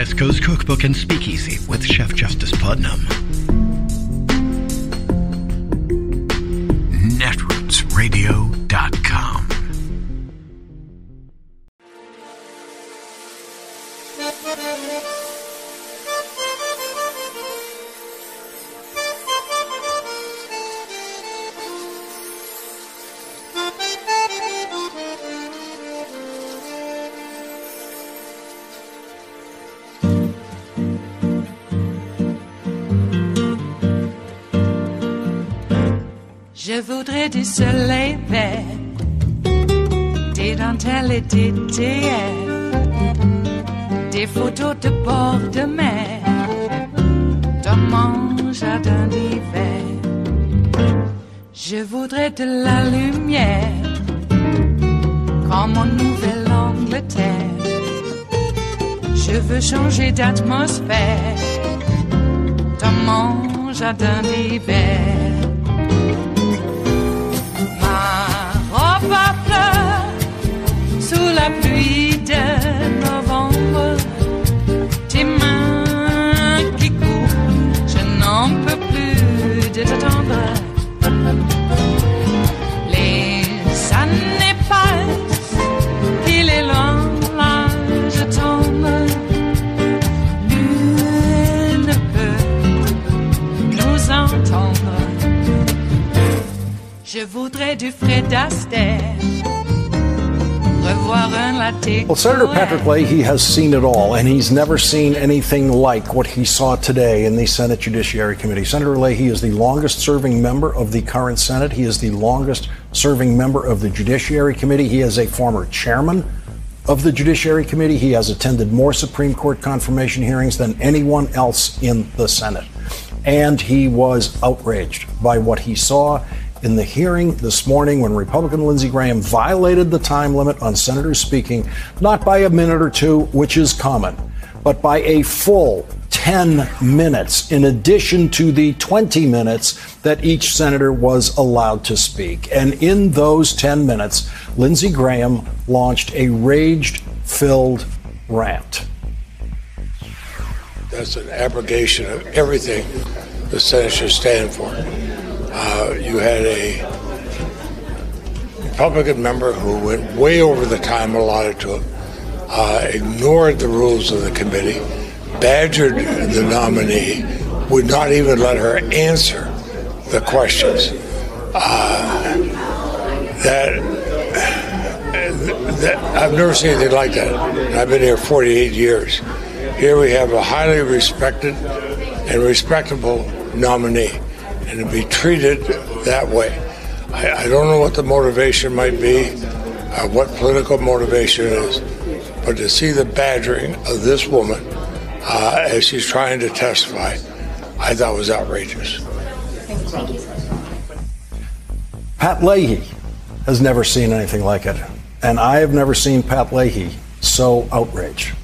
West Coast Cookbook and Speakeasy with Chef Justice Putnam. Des photos de bord de mer, dans mon jardin d'hiver. Je voudrais de la lumière, comme en Nouvelle-Angleterre. Je veux changer d'atmosphère, dans mon jardin d'hiver. La pluie de novembre. Tes mains qui courent, je n'en peux plus de t'attendre. Les années passent, il est loin, là je tombe. Nul ne peut nous entendre. Je voudrais du Fred Astaire. Well, Senator Patrick Leahy has seen it all, and he's never seen anything like what he saw today in the Senate Judiciary Committee. Senator Leahy is the longest serving member of the current Senate. He is the longest serving member of the Judiciary Committee. He is a former chairman of the Judiciary Committee. He has attended more Supreme Court confirmation hearings than anyone else in the Senate. And he was outraged by what he saw in the hearing this morning when Republican Lindsey Graham violated the time limit on senators speaking, not by a minute or two, which is common, but by a full 10 minutes, in addition to the 20 minutes that each senator was allowed to speak. And in those 10 minutes, Lindsey Graham launched a rage filled rant. That's an abrogation of everything the Senate should stand for. Uh, you had a Republican member who went way over the time allotted to him, uh, ignored the rules of the committee, badgered the nominee, would not even let her answer the questions. Uh, that, that I've never seen anything like that. I've been here 48 years. Here we have a highly respected and respectable nominee and to be treated that way. I, I don't know what the motivation might be, uh, what political motivation is, but to see the badgering of this woman uh, as she's trying to testify, I thought was outrageous. Pat Leahy has never seen anything like it. And I have never seen Pat Leahy so outraged.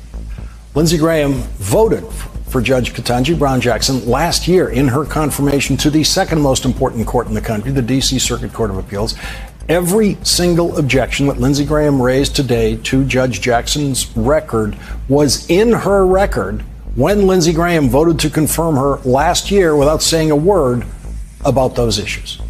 Lindsey Graham voted for Judge Ketanji Brown Jackson last year in her confirmation to the second most important court in the country, the D.C. Circuit Court of Appeals. Every single objection that Lindsey Graham raised today to Judge Jackson's record was in her record when Lindsey Graham voted to confirm her last year without saying a word about those issues.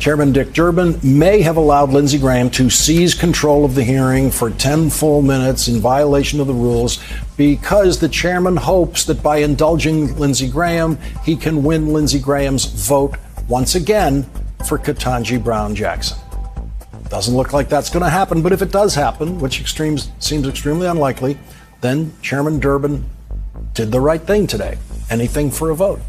Chairman Dick Durbin may have allowed Lindsey Graham to seize control of the hearing for 10 full minutes in violation of the rules because the chairman hopes that by indulging Lindsey Graham, he can win Lindsey Graham's vote once again for Ketanji Brown Jackson. Doesn't look like that's going to happen, but if it does happen, which extremes, seems extremely unlikely, then Chairman Durbin did the right thing today. Anything for a vote.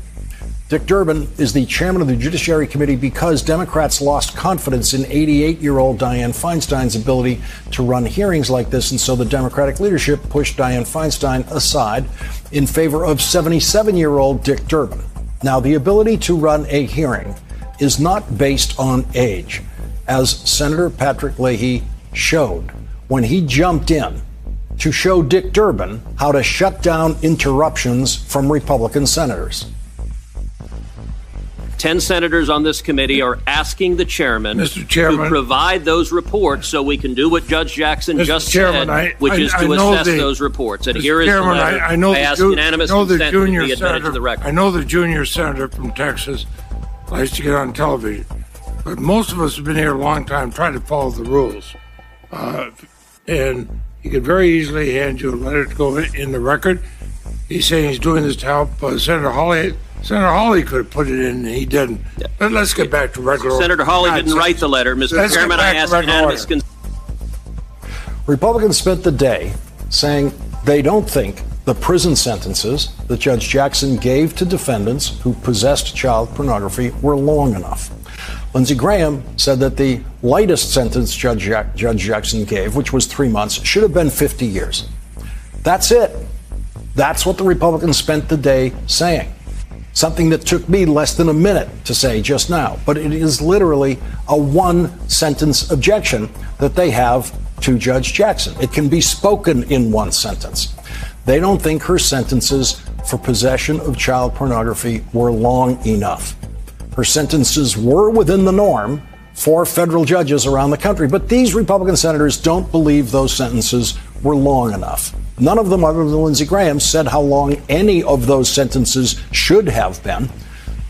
Dick Durbin is the chairman of the Judiciary Committee because Democrats lost confidence in 88 year old Dianne Feinstein's ability to run hearings like this. And so the Democratic leadership pushed Dianne Feinstein aside in favor of 77 year old Dick Durbin. Now, the ability to run a hearing is not based on age, as Senator Patrick Leahy showed when he jumped in to show Dick Durbin how to shut down interruptions from Republican senators. 10 senators on this committee are asking the chairman Mr. Chairman. to provide those reports so we can do what Judge Jackson Mr. just Chairman, said, I- which I- is to assess the- those reports. And Mr. here is the Chairman, letter. I, I know the ask ju- unanimous know the consent to junior be admitted senator, to the record. I know the junior senator from Texas likes to get on television, but most of us have been here a long time trying to follow the rules. Uh, and he could very easily hand you a letter to go in the record. He's saying he's doing this to help uh, Senator Hawley. Senator Hawley could have put it in, and he didn't. But let's get back to regular. Senator Hawley God, didn't write the letter. Mr. Let's Chairman, I asked to unanimous order. consent. Republicans spent the day saying they don't think the prison sentences that Judge Jackson gave to defendants who possessed child pornography were long enough. Lindsey Graham said that the lightest sentence Judge, Jack- Judge Jackson gave, which was three months, should have been 50 years. That's it. That's what the Republicans spent the day saying. Something that took me less than a minute to say just now. But it is literally a one sentence objection that they have to Judge Jackson. It can be spoken in one sentence. They don't think her sentences for possession of child pornography were long enough. Her sentences were within the norm for federal judges around the country, but these Republican senators don't believe those sentences were long enough. None of them, other than Lindsey Graham, said how long any of those sentences should have been.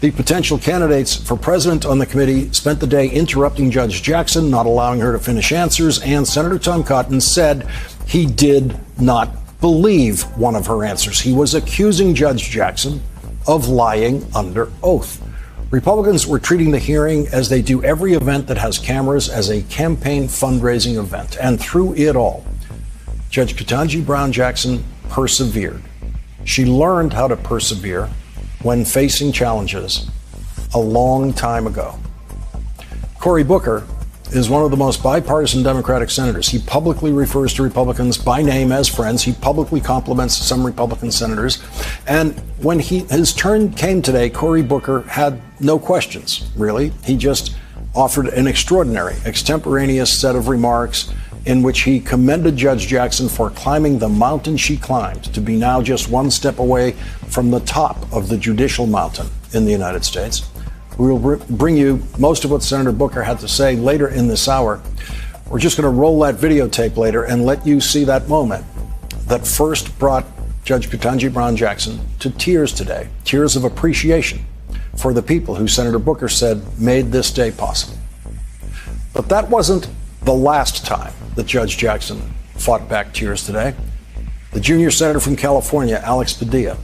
The potential candidates for president on the committee spent the day interrupting Judge Jackson, not allowing her to finish answers, and Senator Tom Cotton said he did not believe one of her answers. He was accusing Judge Jackson of lying under oath. Republicans were treating the hearing as they do every event that has cameras as a campaign fundraising event. And through it all, Judge Ketanji Brown Jackson persevered. She learned how to persevere when facing challenges a long time ago. Cory Booker is one of the most bipartisan Democratic senators. He publicly refers to Republicans by name as friends. He publicly compliments some Republican senators. And when he, his turn came today, Cory Booker had no questions, really. He just offered an extraordinary, extemporaneous set of remarks in which he commended Judge Jackson for climbing the mountain she climbed to be now just one step away from the top of the judicial mountain in the United States. We will bring you most of what Senator Booker had to say later in this hour. We're just going to roll that videotape later and let you see that moment that first brought Judge Ketanji Brown Jackson to tears today, tears of appreciation for the people who Senator Booker said made this day possible. But that wasn't the last time that Judge Jackson fought back tears today. The junior senator from California, Alex Padilla,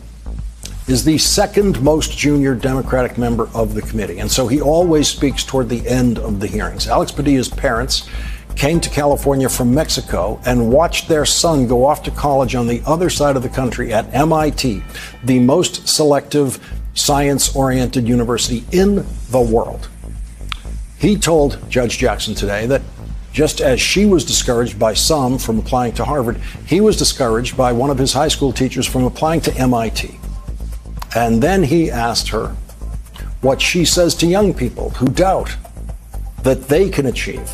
is the second most junior Democratic member of the committee. And so he always speaks toward the end of the hearings. Alex Padilla's parents came to California from Mexico and watched their son go off to college on the other side of the country at MIT, the most selective science oriented university in the world. He told Judge Jackson today that just as she was discouraged by some from applying to Harvard, he was discouraged by one of his high school teachers from applying to MIT. And then he asked her what she says to young people who doubt that they can achieve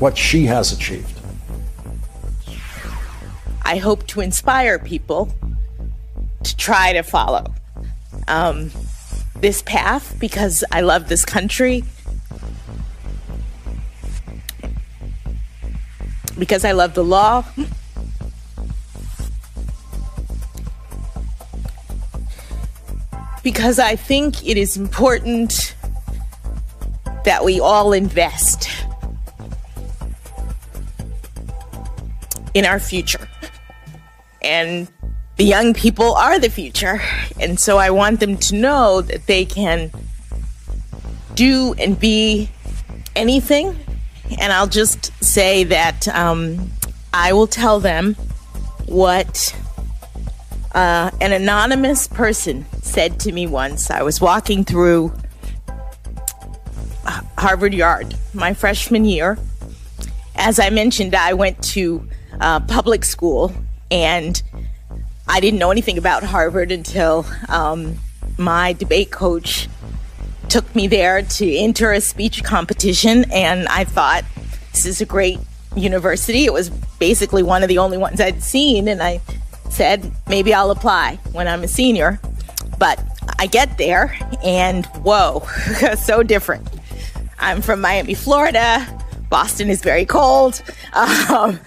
what she has achieved. I hope to inspire people to try to follow um, this path because I love this country, because I love the law. Because I think it is important that we all invest in our future. And the young people are the future. And so I want them to know that they can do and be anything. And I'll just say that um, I will tell them what uh, an anonymous person said to me once. I was walking through Harvard Yard my freshman year. As I mentioned, I went to uh, public school and I didn't know anything about Harvard until um, my debate coach took me there to enter a speech competition. And I thought, this is a great university. It was basically one of the only ones I'd seen. And I said, maybe I'll apply when I'm a senior. But I get there and whoa, so different. I'm from Miami, Florida. Boston is very cold. Um,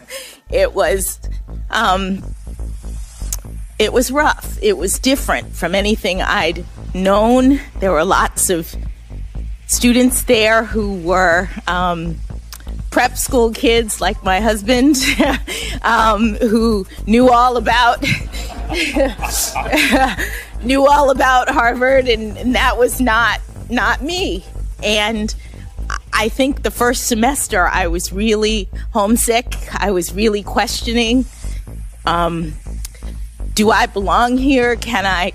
it was, um, it was rough. It was different from anything I'd known. There were lots of students there who were um, prep school kids, like my husband, um, who knew all about knew all about Harvard, and, and that was not not me. And I think the first semester I was really homesick. I was really questioning um, do I belong here? Can I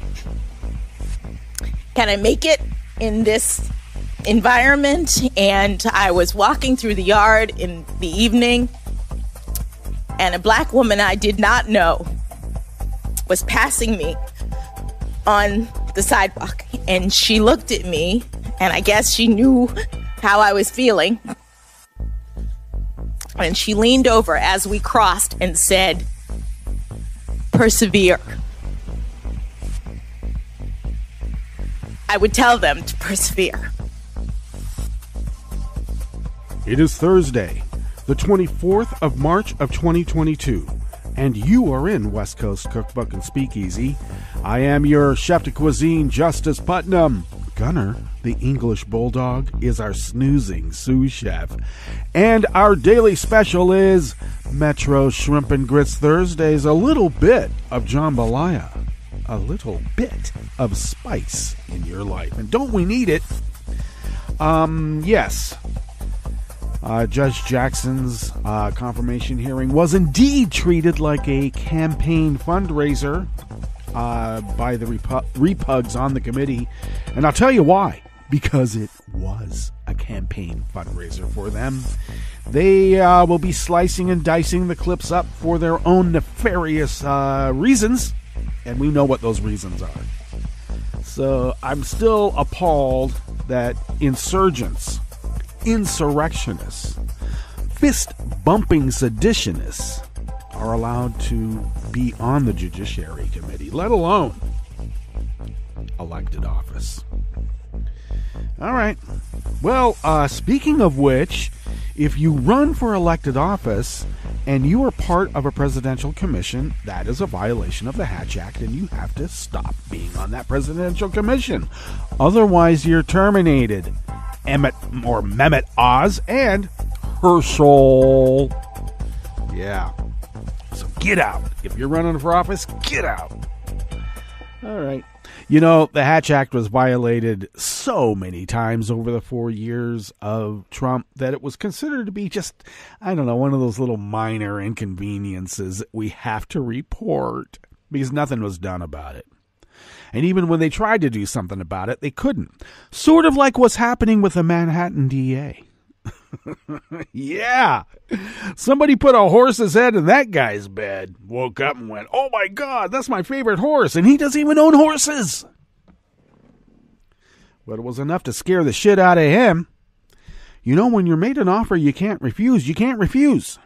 can I make it in this environment? And I was walking through the yard in the evening and a black woman I did not know was passing me on the sidewalk and she looked at me and I guess she knew how I was feeling. And she leaned over as we crossed and said, Persevere. I would tell them to persevere. It is Thursday, the 24th of March of 2022, and you are in West Coast Cookbook and Speakeasy. I am your chef de cuisine, Justice Putnam. Gunner, the English Bulldog, is our snoozing sous chef. And our daily special is Metro Shrimp and Grits Thursdays, a little bit of jambalaya, a little bit of spice in your life. And don't we need it? Um, yes. Uh, Judge Jackson's uh, confirmation hearing was indeed treated like a campaign fundraiser uh, by the repu- repugs on the committee. And I'll tell you why. Because it was a campaign fundraiser for them. They uh, will be slicing and dicing the clips up for their own nefarious uh, reasons. And we know what those reasons are. So I'm still appalled that insurgents, insurrectionists, fist bumping seditionists are allowed to be on the Judiciary Committee, let alone elected office. All right. Well, uh, speaking of which, if you run for elected office and you are part of a presidential commission, that is a violation of the Hatch Act, and you have to stop being on that presidential commission. Otherwise, you're terminated. Emmett or Mehmet Oz and Herschel. Yeah. So get out. If you're running for office, get out. All right. You know, the Hatch Act was violated so many times over the four years of Trump that it was considered to be just, I don't know, one of those little minor inconveniences that we have to report because nothing was done about it. And even when they tried to do something about it, they couldn't. Sort of like what's happening with the Manhattan DA. yeah. Somebody put a horse's head in that guy's bed, woke up and went, Oh my God, that's my favorite horse. And he doesn't even own horses. But it was enough to scare the shit out of him. You know, when you're made an offer you can't refuse, you can't refuse.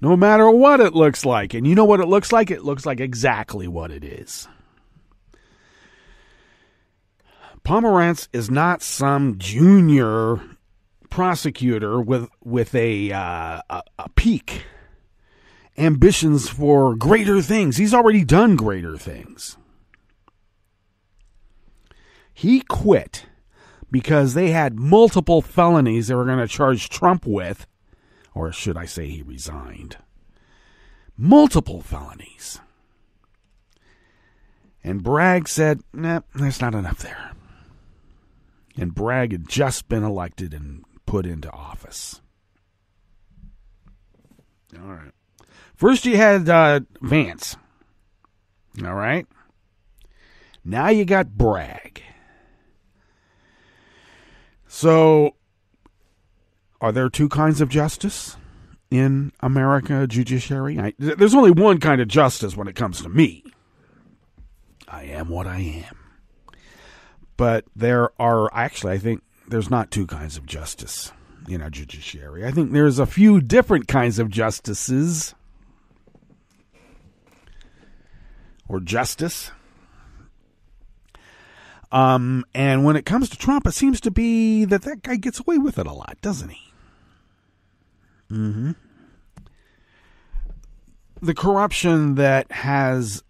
No matter what it looks like. And you know what it looks like? It looks like exactly what it is. Pomerantz is not some junior prosecutor with with a, uh, a peak ambitions for greater things. He's already done greater things. He quit because they had multiple felonies they were going to charge Trump with, or should I say he resigned? Multiple felonies. And Bragg said, nah, there's not enough there. And Bragg had just been elected and put into office. All right. First, you had uh, Vance. All right. Now you got Bragg. So, are there two kinds of justice in America judiciary? I, there's only one kind of justice when it comes to me. I am what I am. But there are actually, I think, there's not two kinds of justice in our judiciary. I think there's a few different kinds of justices or justice. Um, and when it comes to Trump, it seems to be that that guy gets away with it a lot, doesn't he? Mm-hmm. The corruption that has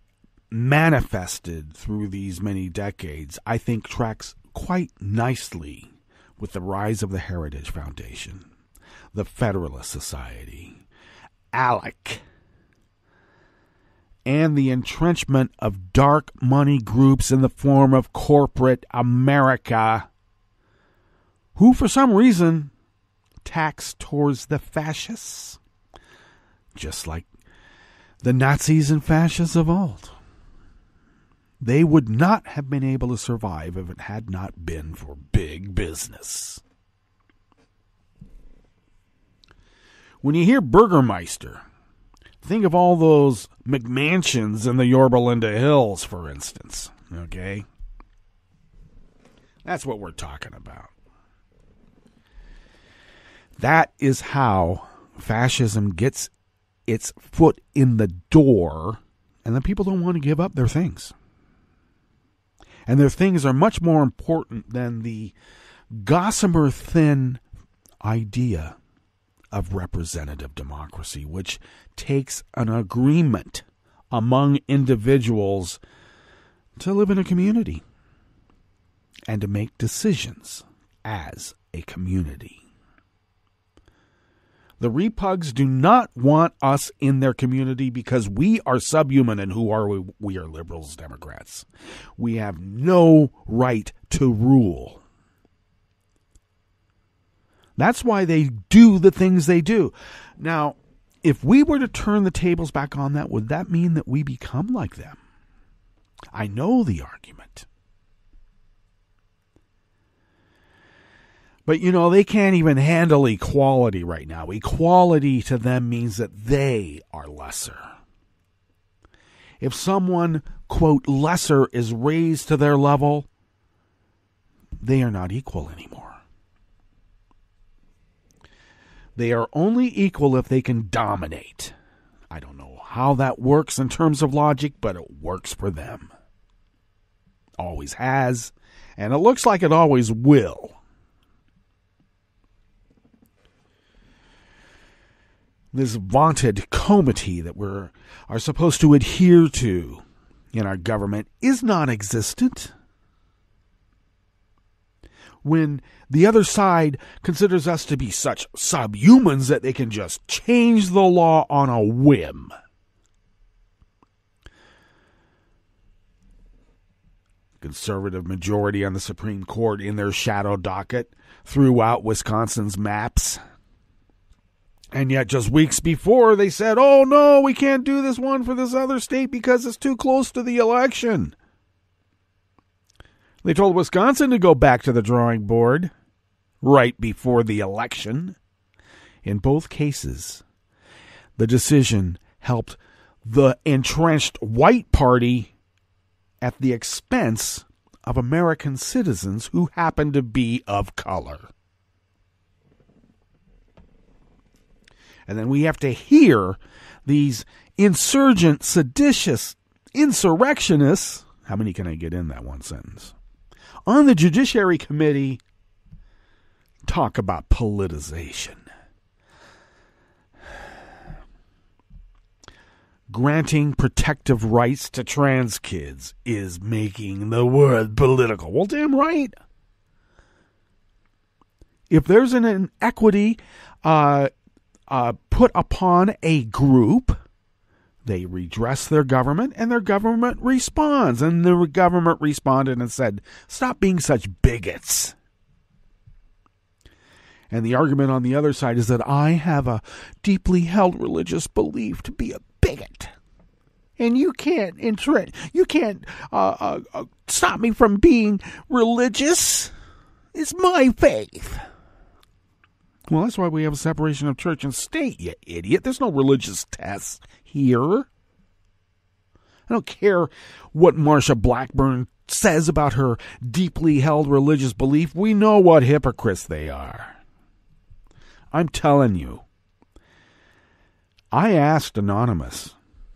manifested through these many decades, I think, tracks quite nicely with the rise of the Heritage Foundation, the Federalist Society, ALEC, and the entrenchment of dark money groups in the form of corporate America, who for some reason tax towards the fascists, just like the Nazis and fascists of old. They would not have been able to survive if it had not been for big business. When you hear Burgermeister, think of all those McMansions in the Yorba Linda Hills, for instance. Okay? That's what we're talking about. That is how fascism gets its foot in the door, and the people don't want to give up their things. And their things are much more important than the gossamer thin idea of representative democracy, which takes an agreement among individuals to live in a community and to make decisions as a community. The repugs do not want us in their community because we are subhuman and who are we? We are liberals, Democrats. We have no right to rule. That's why they do the things they do. Now, if we were to turn the tables back on that, would that mean that we become like them? I know the argument. But you know, they can't even handle equality right now. Equality to them means that they are lesser. If someone, quote, lesser is raised to their level, they are not equal anymore. They are only equal if they can dominate. I don't know how that works in terms of logic, but it works for them. Always has, and it looks like it always will. This vaunted comity that we are supposed to adhere to in our government is non existent when the other side considers us to be such subhumans that they can just change the law on a whim. Conservative majority on the Supreme Court in their shadow docket threw out Wisconsin's maps. And yet, just weeks before, they said, oh no, we can't do this one for this other state because it's too close to the election. They told Wisconsin to go back to the drawing board right before the election. In both cases, the decision helped the entrenched white party at the expense of American citizens who happen to be of color. And then we have to hear these insurgent, seditious insurrectionists. How many can I get in that one sentence? on the Judiciary Committee talk about politicization. Granting protective rights to trans kids is making the world political. Well, damn right. If there's an inequity uh, uh, put upon a group, they redress their government, and their government responds. And the government responded and said, Stop being such bigots. And the argument on the other side is that I have a deeply held religious belief to be a bigot. And you can't interest, you can't uh, uh, uh, stop me from being religious. It's my faith. Well, that's why we have a separation of church and state, you idiot. There's no religious tests here. I don't care what Marsha Blackburn says about her deeply held religious belief. We know what hypocrites they are. I'm telling you. I asked Anonymous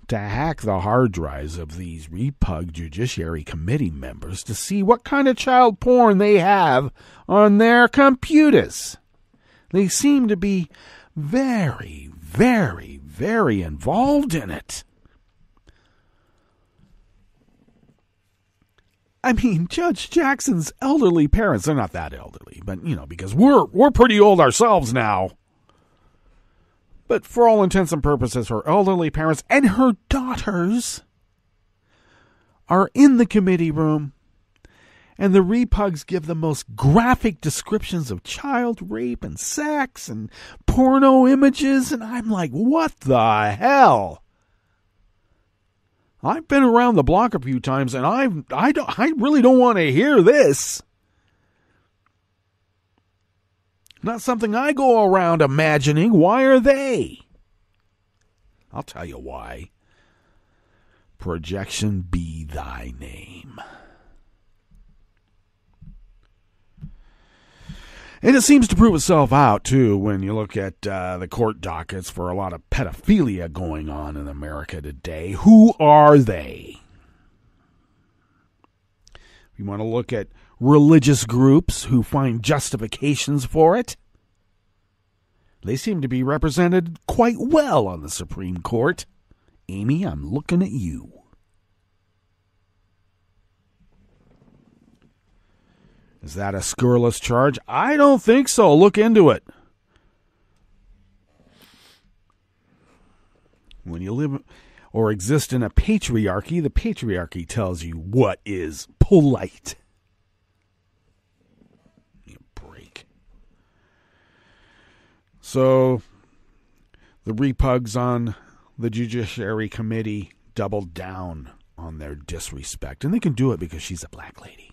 to hack the hard drives of these repug Judiciary Committee members to see what kind of child porn they have on their computers. They seem to be very, very, very involved in it. I mean, Judge Jackson's elderly parents, they're not that elderly, but you know, because we're we're pretty old ourselves now. But for all intents and purposes, her elderly parents and her daughters are in the committee room, and the repugs give the most graphic descriptions of child rape and sex and porno images, and I'm like, what the hell? I've been around the block a few times, and I I don't I really don't want to hear this. Not something I go around imagining. Why are they? I'll tell you why. Projection be thy name. And it seems to prove itself out, too, when you look at uh, the court dockets for a lot of pedophilia going on in America today. Who are they? We want to look at religious groups who find justifications for it. They seem to be represented quite well on the Supreme Court. Amy, I'm looking at you. Is that a scurrilous charge? I don't think so. Look into it. When you live or exist in a patriarchy, the patriarchy tells you what is polite. break. So the repugs on the Judiciary Committee doubled down on their disrespect. And they can do it because she's a black lady.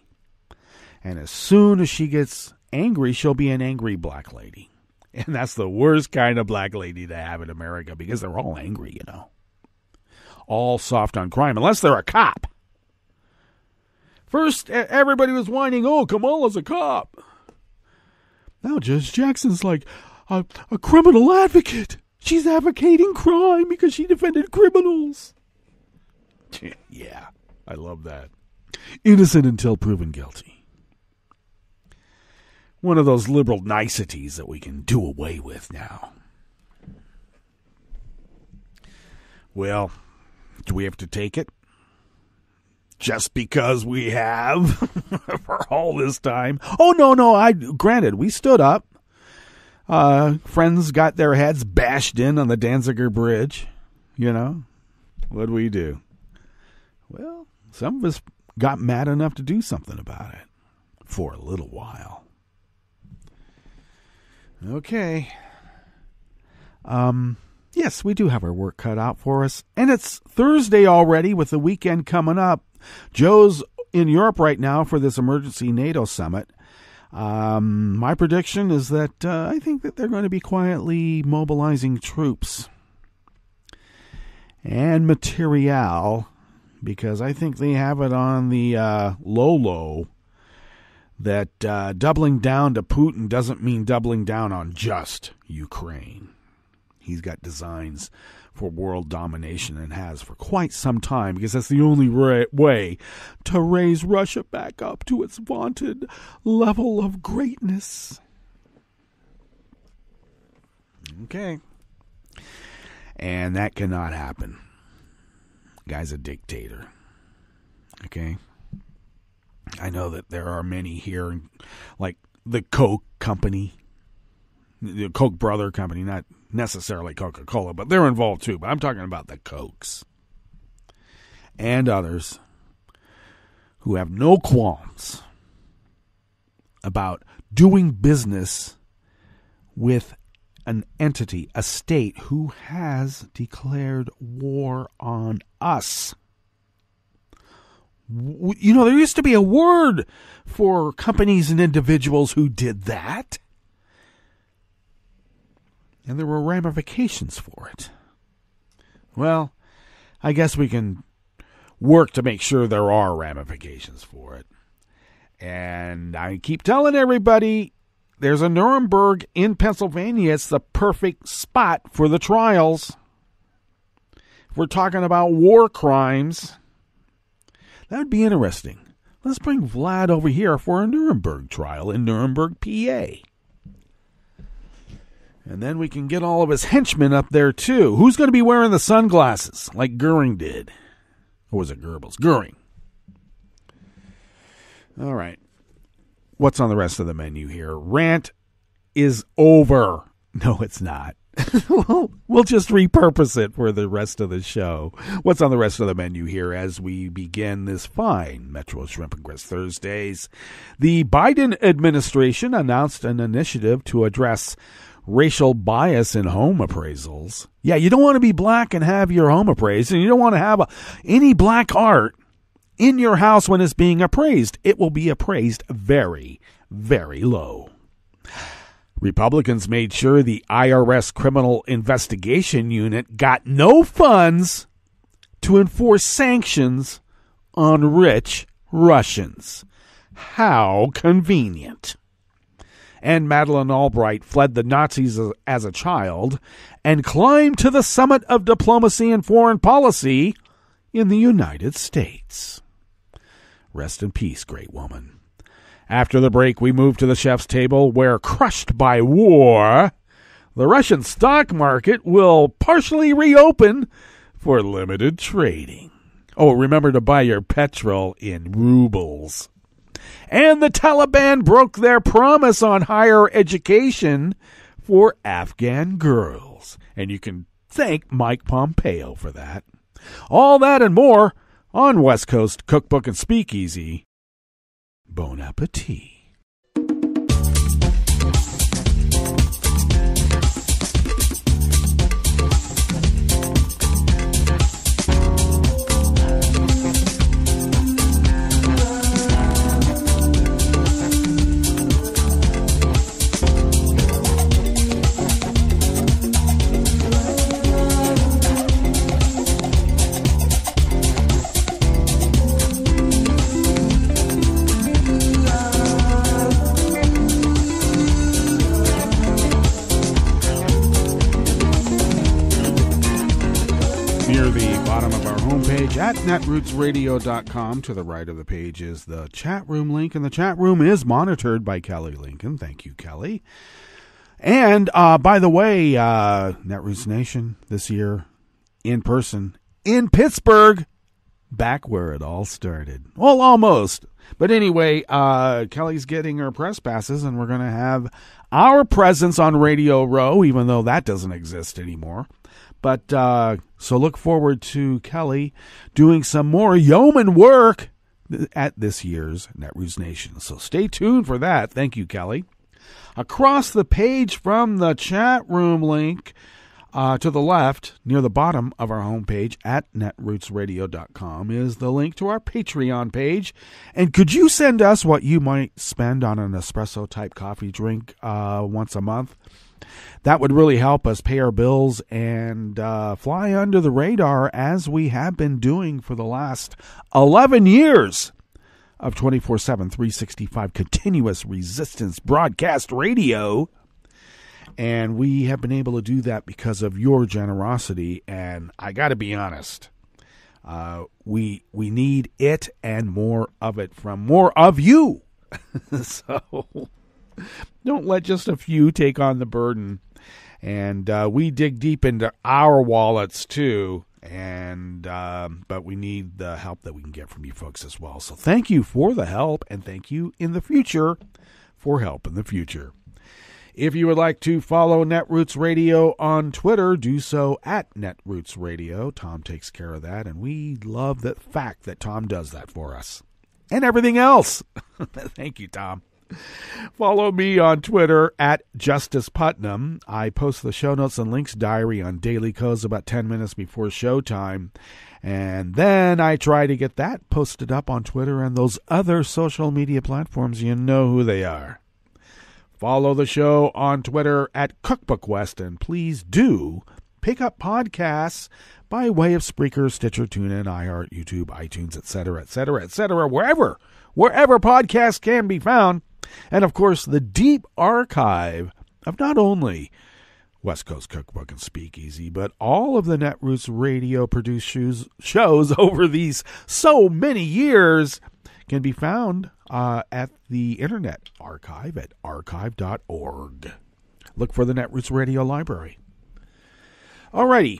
And as soon as she gets angry, she'll be an angry black lady. And that's the worst kind of black lady to have in America because they're all angry, you know. All soft on crime, unless they're a cop. First, everybody was whining, oh, Kamala's a cop. Now Judge Jackson's like a, a criminal advocate. She's advocating crime because she defended criminals. yeah, I love that. Innocent until proven guilty one of those liberal niceties that we can do away with now. Well, do we have to take it? Just because we have for all this time? Oh no, no, I granted we stood up. Uh, friends got their heads bashed in on the Danziger Bridge. You know, what'd we do? Well, some of us got mad enough to do something about it for a little while. Okay. Um, yes, we do have our work cut out for us. And it's Thursday already with the weekend coming up. Joe's in Europe right now for this emergency NATO summit. Um, my prediction is that uh, I think that they're going to be quietly mobilizing troops and material because I think they have it on the uh, low low that uh, doubling down to Putin doesn't mean doubling down on just Ukraine. He's got designs for world domination and has for quite some time because that's the only ra- way to raise Russia back up to its vaunted level of greatness. Okay. And that cannot happen. Guy's a dictator. Okay? I know that there are many here, like the Coke Company, the Koch brother company, not necessarily Coca Cola, but they're involved too. But I'm talking about the Kochs and others who have no qualms about doing business with an entity, a state who has declared war on us you know, there used to be a word for companies and individuals who did that. And there were ramifications for it. Well, I guess we can work to make sure there are ramifications for it. And I keep telling everybody there's a Nuremberg in Pennsylvania. It's the perfect spot for the trials. We're talking about war crimes. That would be interesting. Let's bring Vlad over here for a Nuremberg trial in Nuremberg, PA. And then we can get all of his henchmen up there too. Who's going to be wearing the sunglasses like Goering did? Or was it Goebbels? Goering. All right. What's on the rest of the menu here? Rant is over. No, it's not. we'll, we'll just repurpose it for the rest of the show. What's on the rest of the menu here as we begin this fine Metro Shrimp and Grits Thursdays? The Biden administration announced an initiative to address racial bias in home appraisals. Yeah, you don't want to be black and have your home appraised, and you don't want to have a, any black art in your house when it's being appraised. It will be appraised very, very low. Republicans made sure the IRS Criminal Investigation Unit got no funds to enforce sanctions on rich Russians. How convenient. And Madeleine Albright fled the Nazis as a child and climbed to the summit of diplomacy and foreign policy in the United States. Rest in peace, great woman. After the break, we move to the chef's table where, crushed by war, the Russian stock market will partially reopen for limited trading. Oh, remember to buy your petrol in rubles. And the Taliban broke their promise on higher education for Afghan girls. And you can thank Mike Pompeo for that. All that and more on West Coast Cookbook and Speakeasy Bon appetit. At netrootsradio.com. To the right of the page is the chat room link, and the chat room is monitored by Kelly Lincoln. Thank you, Kelly. And uh, by the way, uh, Netroots Nation this year in person in Pittsburgh, back where it all started. Well, almost. But anyway, uh, Kelly's getting her press passes, and we're going to have our presence on Radio Row, even though that doesn't exist anymore. But uh, so look forward to Kelly doing some more yeoman work at this year's Netroots Nation. So stay tuned for that. Thank you, Kelly. Across the page from the chat room link uh, to the left, near the bottom of our homepage at netrootsradio.com, is the link to our Patreon page. And could you send us what you might spend on an espresso type coffee drink uh, once a month? That would really help us pay our bills and uh, fly under the radar as we have been doing for the last 11 years of 24 7, 365 continuous resistance broadcast radio. And we have been able to do that because of your generosity. And I got to be honest, uh, we we need it and more of it from more of you. so don't let just a few take on the burden. And uh, we dig deep into our wallets too. And um, but we need the help that we can get from you folks as well. So thank you for the help, and thank you in the future for help in the future. If you would like to follow Netroots Radio on Twitter, do so at Netroots Radio. Tom takes care of that, and we love the fact that Tom does that for us and everything else. Thank you, Tom. Follow me on Twitter at Justice Putnam. I post the show notes and links diary on Daily Kos about 10 minutes before showtime. And then I try to get that posted up on Twitter and those other social media platforms. You know who they are. Follow the show on Twitter at Cookbook West, and please do pick up podcasts by way of Spreaker, Stitcher, TuneIn, iHeart, YouTube, iTunes, etc., etc., etc., wherever, wherever podcasts can be found and of course the deep archive of not only West Coast Cookbook and Speakeasy, but all of the Netroots radio produced shows, shows over these so many years can be found uh, at the Internet Archive at archive.org. Look for the Netroots Radio Library. Alrighty.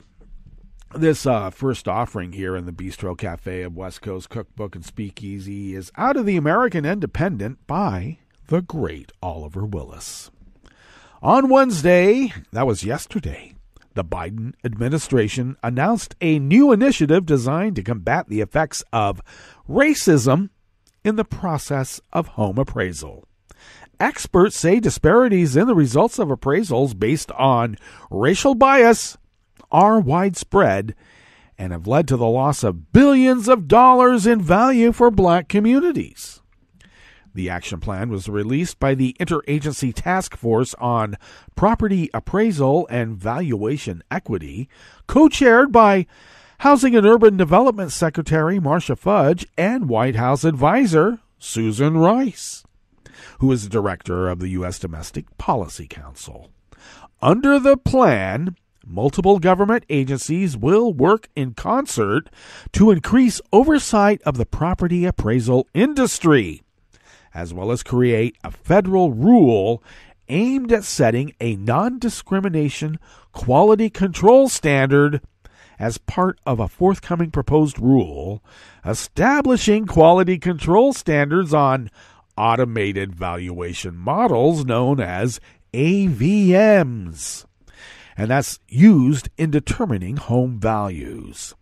This uh, first offering here in the Bistro Cafe of West Coast Cookbook and Speakeasy is out of the American Independent by the great Oliver Willis. On Wednesday, that was yesterday, the Biden administration announced a new initiative designed to combat the effects of racism in the process of home appraisal. Experts say disparities in the results of appraisals based on racial bias are widespread and have led to the loss of billions of dollars in value for black communities. The action plan was released by the Interagency Task Force on Property Appraisal and Valuation Equity, co chaired by Housing and Urban Development Secretary Marcia Fudge and White House advisor Susan Rice, who is the director of the U.S. Domestic Policy Council. Under the plan, multiple government agencies will work in concert to increase oversight of the property appraisal industry, as well as create a federal rule aimed at setting a non discrimination quality control standard as part of a forthcoming proposed rule establishing quality control standards on automated valuation models known as AVMs. And that's used in determining home values.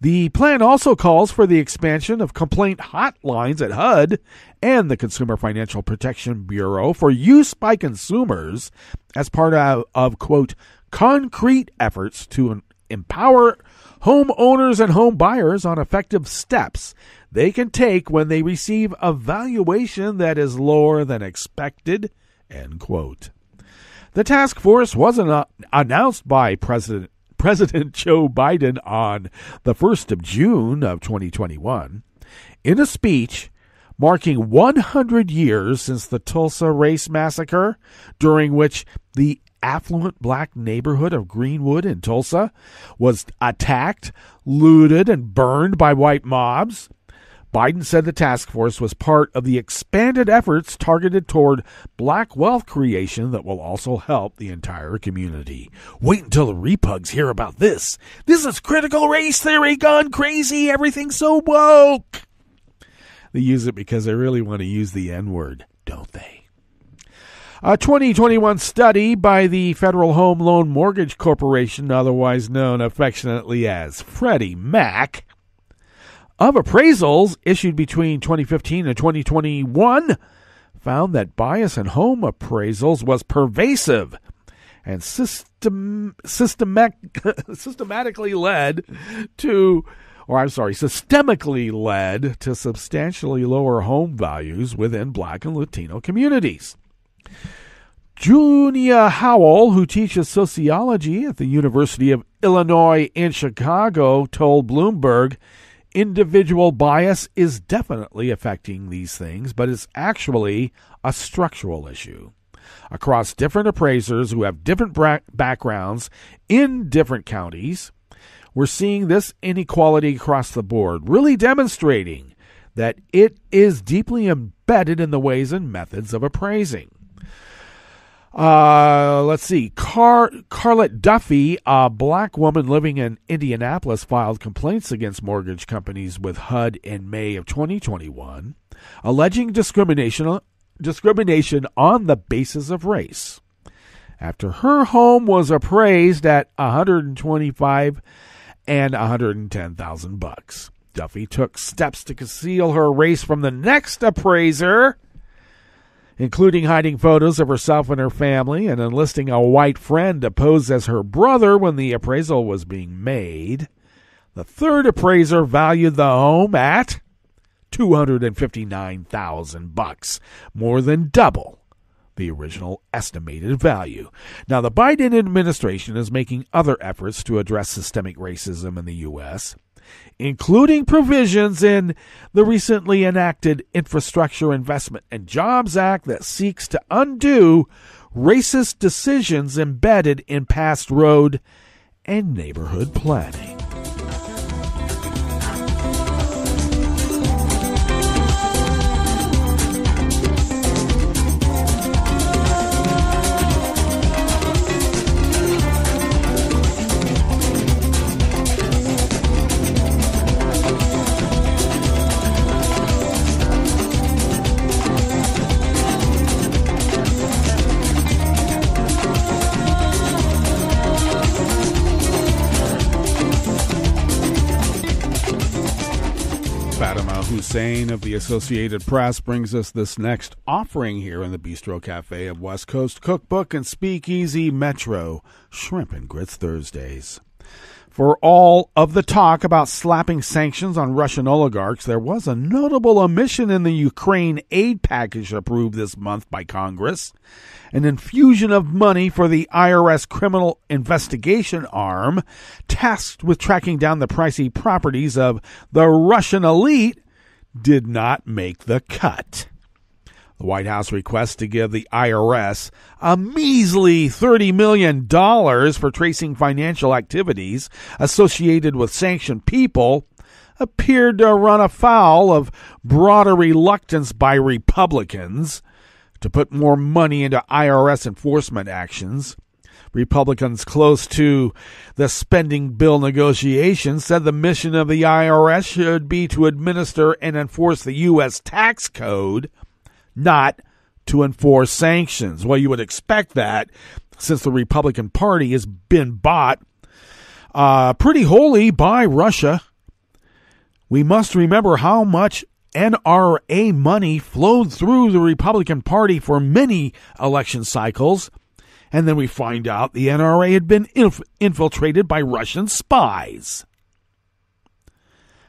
The plan also calls for the expansion of complaint hotlines at HUD and the Consumer Financial Protection Bureau for use by consumers as part of, of quote, concrete efforts to empower homeowners and home buyers on effective steps they can take when they receive a valuation that is lower than expected. End quote. The task force was an, announced by President President Joe Biden on the 1st of June of 2021 in a speech marking 100 years since the Tulsa Race Massacre, during which the affluent black neighborhood of Greenwood in Tulsa was attacked, looted, and burned by white mobs. Biden said the task force was part of the expanded efforts targeted toward black wealth creation that will also help the entire community. Wait until the repugs hear about this. This is critical race theory gone crazy. Everything's so woke. They use it because they really want to use the N word, don't they? A 2021 study by the Federal Home Loan Mortgage Corporation, otherwise known affectionately as Freddie Mac, of appraisals issued between 2015 and 2021 found that bias in home appraisals was pervasive and system, systematic, systematically led to or I'm sorry, systemically led to substantially lower home values within black and Latino communities. Junia Howell, who teaches sociology at the University of Illinois in Chicago, told Bloomberg individual bias is definitely affecting these things, but it's actually a structural issue. Across different appraisers who have different backgrounds in different counties, we're seeing this inequality across the board, really demonstrating that it is deeply embedded in the ways and methods of appraising. Uh, let's see. Car- Carlette Duffy, a black woman living in Indianapolis, filed complaints against mortgage companies with HUD in May of 2021, alleging discrimination discrimination on the basis of race. After her home was appraised at 125 and 110,000 bucks, Duffy took steps to conceal her race from the next appraiser including hiding photos of herself and her family and enlisting a white friend to pose as her brother when the appraisal was being made. The third appraiser valued the home at 259,000 bucks, more than double the original estimated value. Now, the Biden administration is making other efforts to address systemic racism in the U.S including provisions in the recently enacted Infrastructure Investment and Jobs Act that seeks to undo racist decisions embedded in past road and neighborhood planning. Hussein of the Associated Press brings us this next offering here in the Bistro Cafe of West Coast Cookbook and Speakeasy Metro Shrimp and Grits Thursdays. For all of the talk about slapping sanctions on Russian oligarchs, there was a notable omission in the Ukraine aid package approved this month by Congress an infusion of money for the IRS criminal investigation arm tasked with tracking down the pricey properties of the Russian elite did not make the cut. The White House request to give the IRS a measly $30 million for tracing financial activities associated with sanctioned people appeared to run afoul of broader reluctance by Republicans to put more money into IRS enforcement actions. Republicans close to the spending bill negotiations said the mission of the IRS should be to administer and enforce the U.S. tax code, not to enforce sanctions. Well, you would expect that since the Republican Party has been bought uh, pretty wholly by Russia. We must remember how much NRA money flowed through the Republican Party for many election cycles and then we find out the NRA had been inf- infiltrated by Russian spies.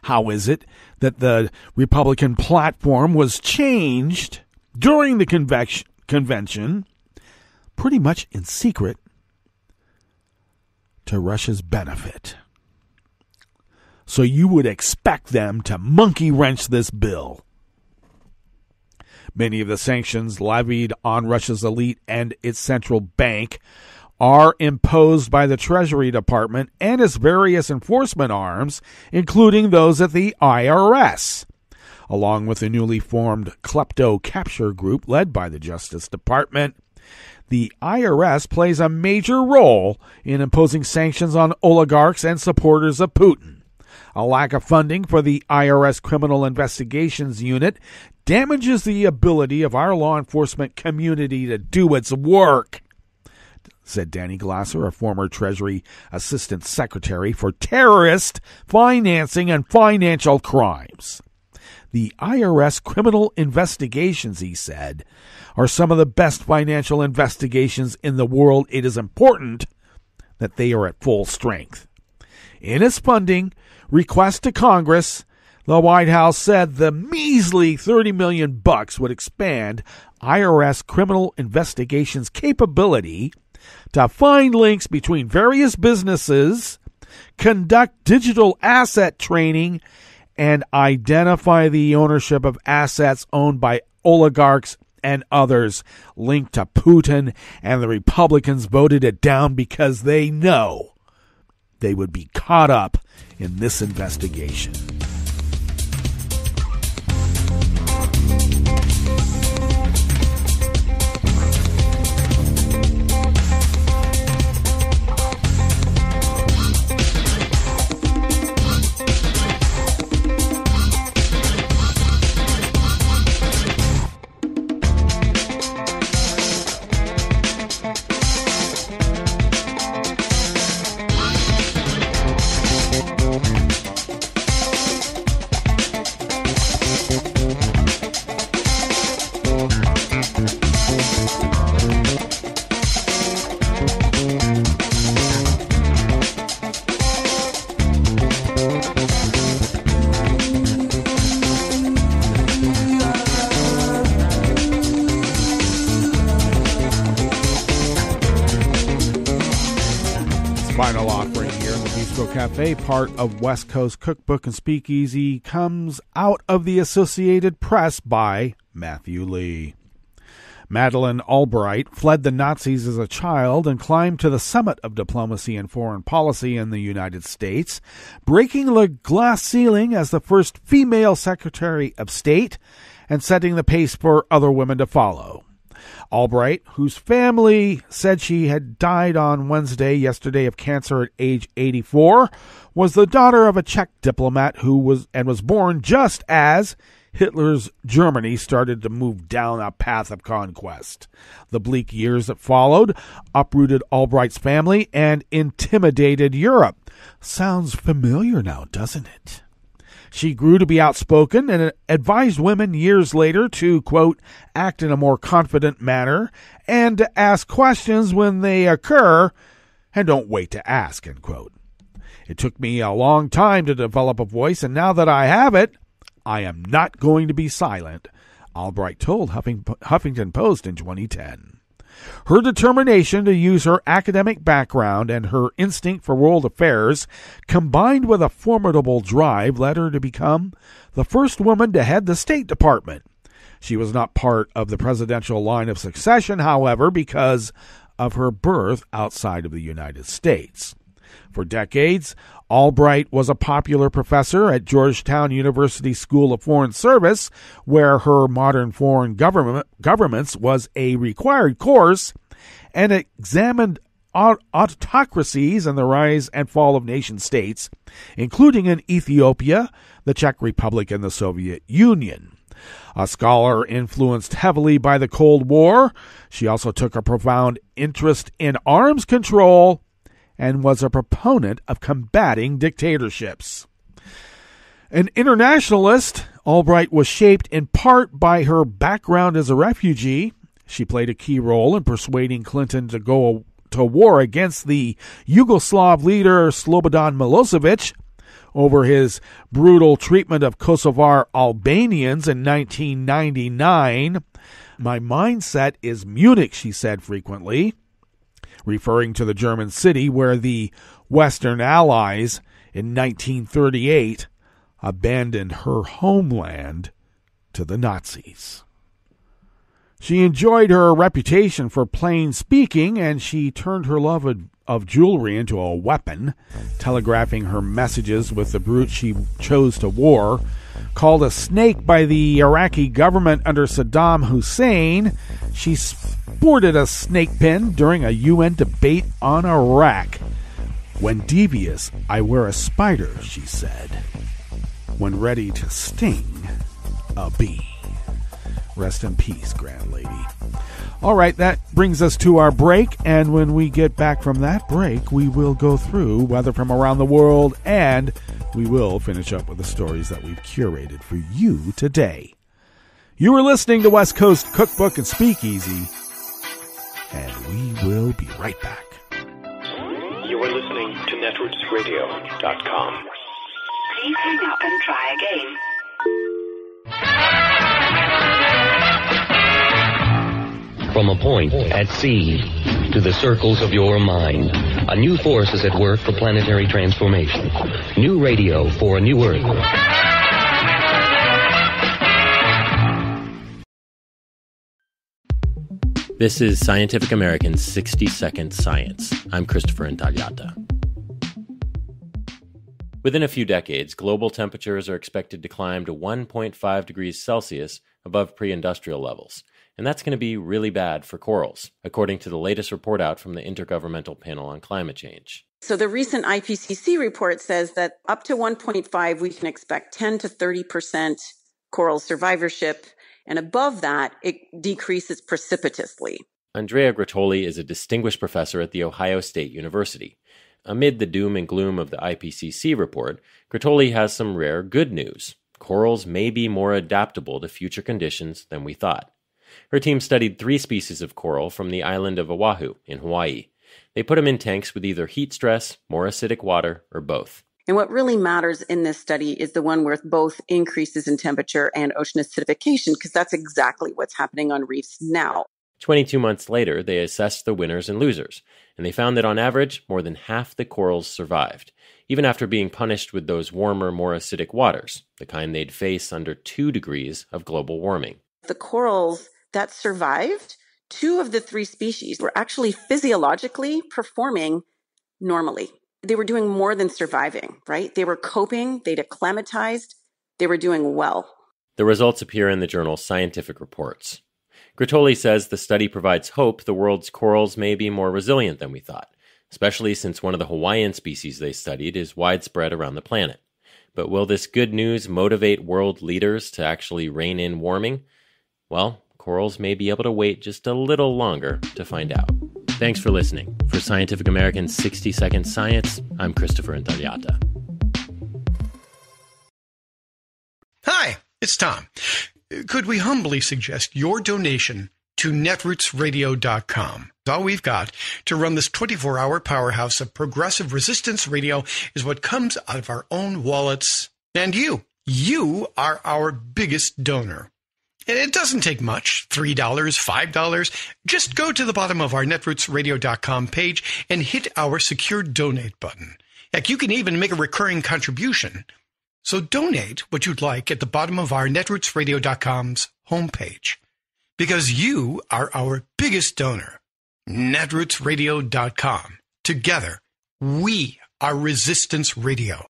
How is it that the Republican platform was changed during the convention, pretty much in secret, to Russia's benefit? So you would expect them to monkey wrench this bill. Many of the sanctions levied on Russia's elite and its central bank are imposed by the Treasury Department and its various enforcement arms, including those at the IRS, along with the newly formed Klepto Capture Group led by the Justice Department. The IRS plays a major role in imposing sanctions on oligarchs and supporters of Putin. A lack of funding for the IRS Criminal Investigations Unit damages the ability of our law enforcement community to do its work, said Danny Glaser, a former Treasury Assistant Secretary for Terrorist Financing and Financial Crimes. The IRS criminal investigations, he said, are some of the best financial investigations in the world. It is important that they are at full strength. In its funding request to Congress, the White House said the measly 30 million bucks would expand IRS criminal investigations capability to find links between various businesses, conduct digital asset training, and identify the ownership of assets owned by oligarchs and others linked to Putin, and the Republicans voted it down because they know they would be caught up in this investigation. Cafe, part of West Coast Cookbook and Speakeasy, comes out of the Associated Press by Matthew Lee. Madeleine Albright fled the Nazis as a child and climbed to the summit of diplomacy and foreign policy in the United States, breaking the glass ceiling as the first female Secretary of State and setting the pace for other women to follow. Albright, whose family said she had died on Wednesday, yesterday, of cancer at age 84, was the daughter of a Czech diplomat who was and was born just as Hitler's Germany started to move down a path of conquest. The bleak years that followed uprooted Albright's family and intimidated Europe. Sounds familiar now, doesn't it? She grew to be outspoken and advised women years later to, quote, act in a more confident manner and to ask questions when they occur and don't wait to ask, end quote. It took me a long time to develop a voice, and now that I have it, I am not going to be silent, Albright told Huffington Post in 2010. Her determination to use her academic background and her instinct for world affairs, combined with a formidable drive, led her to become the first woman to head the State Department. She was not part of the presidential line of succession, however, because of her birth outside of the United States. For decades, Albright was a popular professor at Georgetown University School of Foreign Service, where her modern foreign government, governments was a required course and examined autocracies and the rise and fall of nation states, including in Ethiopia, the Czech Republic, and the Soviet Union. A scholar influenced heavily by the Cold War, she also took a profound interest in arms control and was a proponent of combating dictatorships. An internationalist, Albright was shaped in part by her background as a refugee. She played a key role in persuading Clinton to go to war against the Yugoslav leader Slobodan Milosevic over his brutal treatment of Kosovar Albanians in 1999. My mindset is Munich, she said frequently referring to the German city where the Western Allies in 1938 abandoned her homeland to the Nazis. She enjoyed her reputation for plain speaking, and she turned her love of, jewelry into a weapon, telegraphing her messages with the brute she chose to war. Called a snake by the Iraqi government under Saddam Hussein, she sported a snake pin during a UN debate on Iraq. When devious, I wear a spider, she said. When ready to sting, a bee. Rest in peace, Grand Lady. All right, that brings us to our break, and when we get back from that break, we will go through weather from around the world, and we will finish up with the stories that we've curated for you today. You are listening to West Coast Cookbook and Speakeasy, and we will be right back. You are listening to netrootsradio.com. Please hang up and try again. From a point at sea to the circles of your mind, a new force is at work for planetary transformation. New radio for a new Earth. This is Scientific American's 60 Second Science. I'm Christopher Intagliata. Within a few decades, global temperatures are expected to climb to 1.5 degrees Celsius above pre industrial levels. And that's going to be really bad for corals, according to the latest report out from the Intergovernmental Panel on Climate Change. So, the recent IPCC report says that up to 1.5, we can expect 10 to 30% coral survivorship and above that, it decreases precipitously. Andrea Grottoli is a distinguished professor at The Ohio State University. Amid the doom and gloom of the IPCC report, Grottoli has some rare good news. Corals may be more adaptable to future conditions than we thought. Her team studied three species of coral from the island of Oahu in Hawaii. They put them in tanks with either heat stress, more acidic water, or both. And what really matters in this study is the one with both increases in temperature and ocean acidification, because that's exactly what's happening on reefs now. 22 months later, they assessed the winners and losers, and they found that on average, more than half the corals survived, even after being punished with those warmer, more acidic waters, the kind they'd face under 2 degrees of global warming. The corals that survived, two of the three species were actually physiologically performing normally. They were doing more than surviving, right? They were coping, they'd acclimatized, they were doing well. The results appear in the journal Scientific Reports. Grottoli says the study provides hope the world's corals may be more resilient than we thought, especially since one of the Hawaiian species they studied is widespread around the planet. But will this good news motivate world leaders to actually rein in warming? Well, corals may be able to wait just a little longer to find out. Thanks for listening. For Scientific American's 60 Second Science, I'm Christopher Intagliata. Hi, it's Tom. Could we humbly suggest your donation to netrootsradio.com? All we've got to run this 24 hour powerhouse of progressive resistance radio is what comes out of our own wallets. And you, you are our biggest donor. And it doesn't take much $3, $5. Just go to the bottom of our netrootsradio.com page and hit our secure donate button. Heck, you can even make a recurring contribution. So donate what you'd like at the bottom of our netrootsradio.com's homepage because you are our biggest donor. netrootsradio.com. Together, we are Resistance Radio.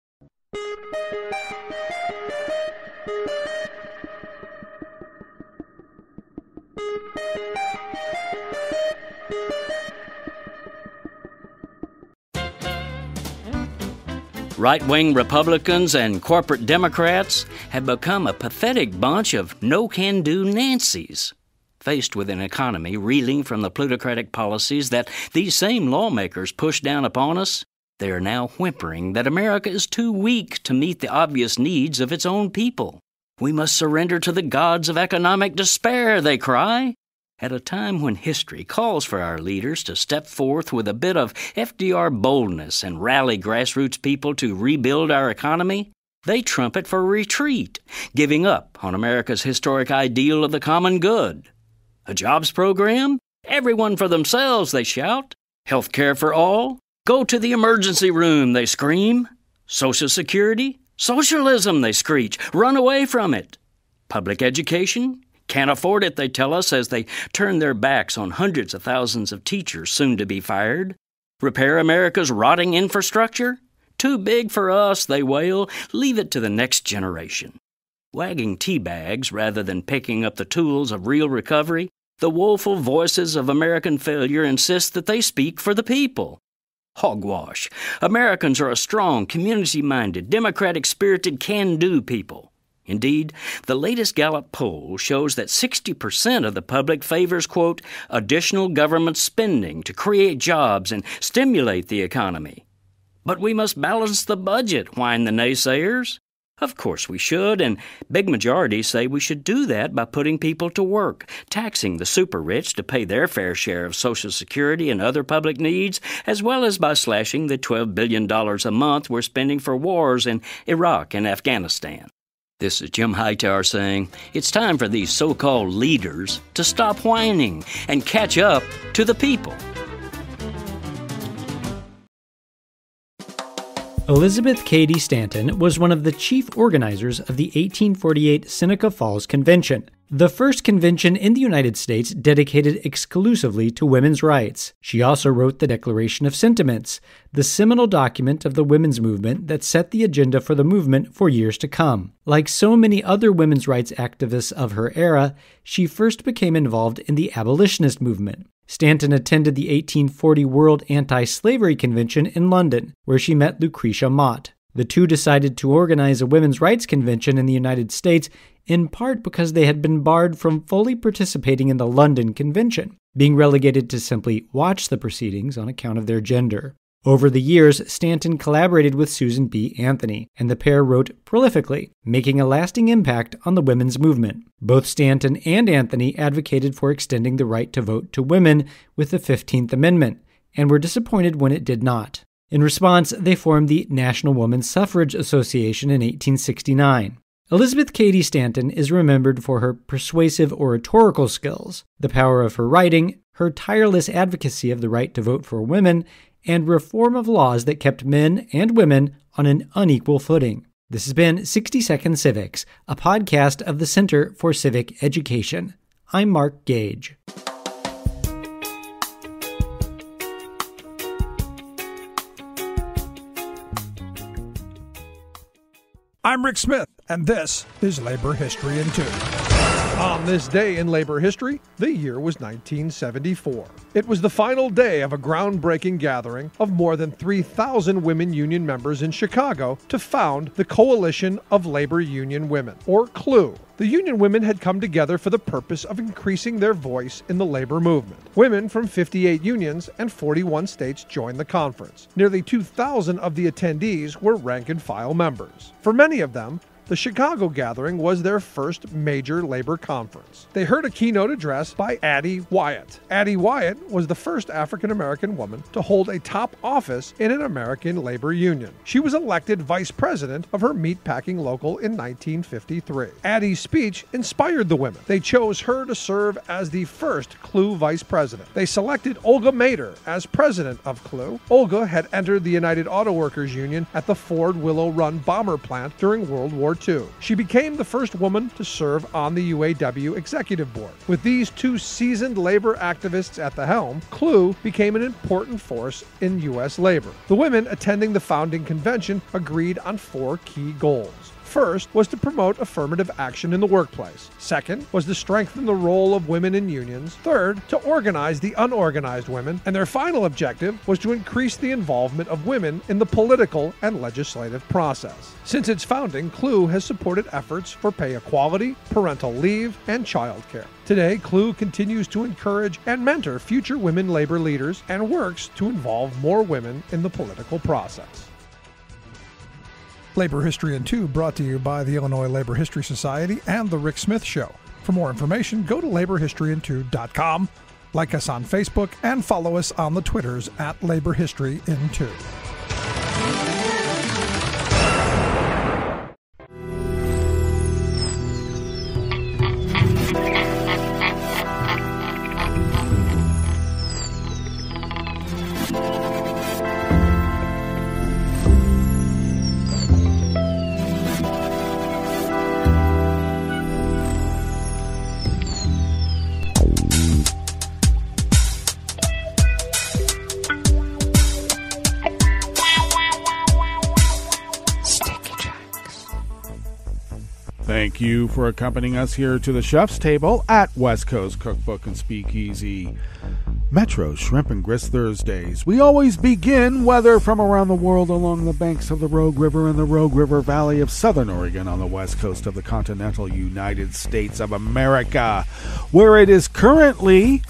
Right wing Republicans and corporate Democrats have become a pathetic bunch of no can do Nancy's. Faced with an economy reeling from the plutocratic policies that these same lawmakers pushed down upon us, they are now whimpering that America is too weak to meet the obvious needs of its own people. We must surrender to the gods of economic despair, they cry. At a time when history calls for our leaders to step forth with a bit of FDR boldness and rally grassroots people to rebuild our economy, they trumpet for retreat, giving up on America's historic ideal of the common good. A jobs program? Everyone for themselves, they shout. Health care for all? Go to the emergency room, they scream. Social Security? Socialism, they screech. Run away from it. Public education? Can't afford it, they tell us, as they turn their backs on hundreds of thousands of teachers soon to be fired. Repair America's rotting infrastructure? Too big for us, they wail. Leave it to the next generation. Wagging tea bags rather than picking up the tools of real recovery, the woeful voices of American failure insist that they speak for the people. Hogwash. Americans are a strong, community minded, democratic spirited, can do people. Indeed, the latest Gallup poll shows that 60% of the public favors, quote, additional government spending to create jobs and stimulate the economy. But we must balance the budget, whine the naysayers. Of course we should, and big majorities say we should do that by putting people to work, taxing the super rich to pay their fair share of Social Security and other public needs, as well as by slashing the $12 billion a month we're spending for wars in Iraq and Afghanistan. This is Jim Hightower saying it's time for these so called leaders to stop whining and catch up to the people. Elizabeth Cady Stanton was one of the chief organizers of the 1848 Seneca Falls Convention, the first convention in the United States dedicated exclusively to women's rights. She also wrote the Declaration of Sentiments, the seminal document of the women's movement that set the agenda for the movement for years to come. Like so many other women's rights activists of her era, she first became involved in the abolitionist movement. Stanton attended the 1840 World Anti Slavery Convention in London, where she met Lucretia Mott. The two decided to organize a women's rights convention in the United States in part because they had been barred from fully participating in the London Convention, being relegated to simply watch the proceedings on account of their gender. Over the years, Stanton collaborated with Susan B. Anthony, and the pair wrote prolifically, making a lasting impact on the women's movement. Both Stanton and Anthony advocated for extending the right to vote to women with the 15th Amendment, and were disappointed when it did not. In response, they formed the National Woman Suffrage Association in 1869. Elizabeth Cady Stanton is remembered for her persuasive oratorical skills, the power of her writing, her tireless advocacy of the right to vote for women, and reform of laws that kept men and women on an unequal footing. This has been 60 Second Civics, a podcast of the Center for Civic Education. I'm Mark Gage. I'm Rick Smith, and this is Labor History in Two. On this day in labor history, the year was 1974. It was the final day of a groundbreaking gathering of more than 3,000 women union members in Chicago to found the Coalition of Labor Union Women, or CLUW. The union women had come together for the purpose of increasing their voice in the labor movement. Women from 58 unions and 41 states joined the conference. Nearly 2,000 of the attendees were rank and file members. For many of them, the Chicago gathering was their first major labor conference. They heard a keynote address by Addie Wyatt. Addie Wyatt was the first African American woman to hold a top office in an American labor union. She was elected vice president of her meatpacking local in 1953. Addie's speech inspired the women. They chose her to serve as the first CLUW vice president. They selected Olga Madar as president of CLUW. Olga had entered the United Auto Workers Union at the Ford Willow Run bomber plant during World War She became the first woman to serve on the UAW executive board. With these two seasoned labor activists at the helm, CLUW became an important force in U.S. labor. The women attending the founding convention agreed on four key goals. First was to promote affirmative action in the workplace. Second was to strengthen the role of women in unions. Third, to organize the unorganized women. And their final objective was to increase the involvement of women in the political and legislative process. Since its founding, CLUW has supported efforts for pay equality, parental leave, and childcare. Today, CLUW continues to encourage and mentor future women labor leaders and works to involve more women in the political process. Labor History in 2 brought to you by the Illinois Labor History Society and The Rick Smith Show. For more information, go to laborhistoryin2.com, like us on Facebook, and follow us on the Twitters at Labor History in 2. You for accompanying us here to the chef's table at West Coast Cookbook and Speakeasy. Metro Shrimp and Grits Thursdays. We always begin weather from around the world along the banks of the Rogue River and the Rogue River Valley of southern Oregon on the west coast of the continental United States of America, where it is currently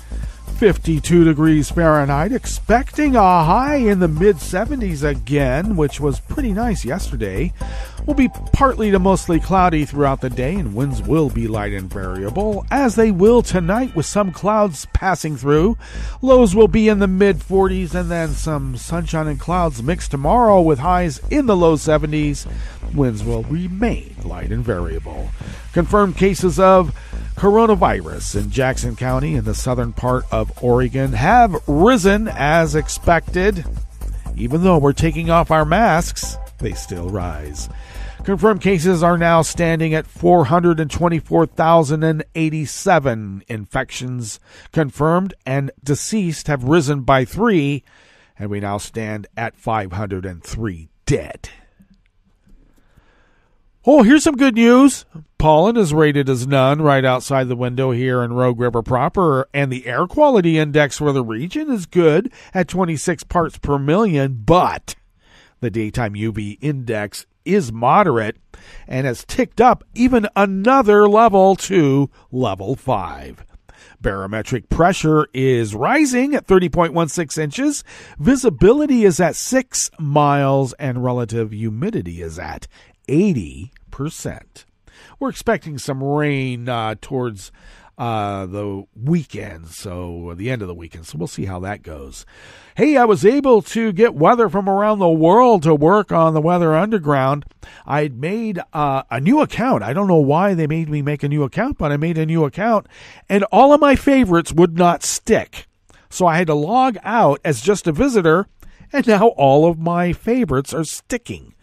52 degrees Fahrenheit, expecting a high in the mid 70s again, which was pretty nice yesterday. Will be partly to mostly cloudy throughout the day, and winds will be light and variable, as they will tonight with some clouds passing through. Lows will be in the mid 40s, and then some sunshine and clouds mixed tomorrow with highs in the low 70s. Winds will remain light and variable. Confirmed cases of coronavirus in Jackson County in the southern part of Oregon have risen as expected. Even though we're taking off our masks, they still rise. Confirmed cases are now standing at 424,087 infections confirmed, and deceased have risen by three, and we now stand at 503 dead. Oh, here's some good news. Pollen is rated as none right outside the window here in Rogue River proper, and the air quality index for the region is good at 26 parts per million, but the daytime UV index is moderate and has ticked up even another level to level 5. Barometric pressure is rising at 30.16 inches. Visibility is at 6 miles and relative humidity is at 80%. We're expecting some rain uh, towards uh, the weekend, so the end of the weekend. So we'll see how that goes. Hey, I was able to get weather from around the world to work on the Weather Underground. I made uh, a new account. I don't know why they made me make a new account, but I made a new account, and all of my favorites would not stick. So I had to log out as just a visitor, and now all of my favorites are sticking.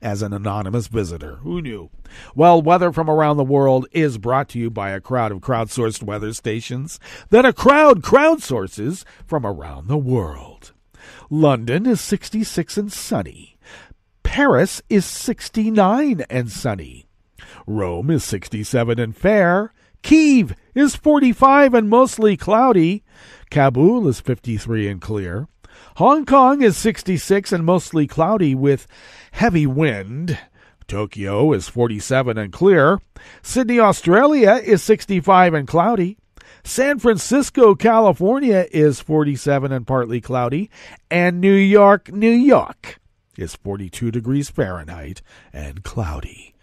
As an anonymous visitor. Who knew? Well, weather from around the world is brought to you by a crowd of crowdsourced weather stations that a crowd crowdsources from around the world. London is 66 and sunny. Paris is 69 and sunny. Rome is 67 and fair. Kiev is 45 and mostly cloudy. Kabul is 53 and clear. Hong Kong is 66 and mostly cloudy with heavy wind. Tokyo is 47 and clear. Sydney, Australia is 65 and cloudy. San Francisco, California is 47 and partly cloudy. And New York, New York is 42 degrees Fahrenheit and cloudy.